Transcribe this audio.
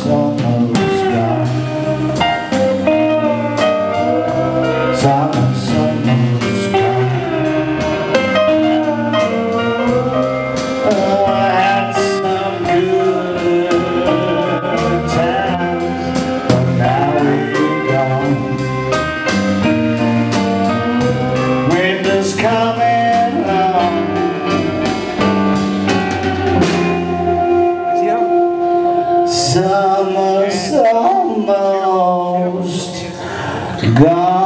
it's almost gone Silence. Thomas almost gone.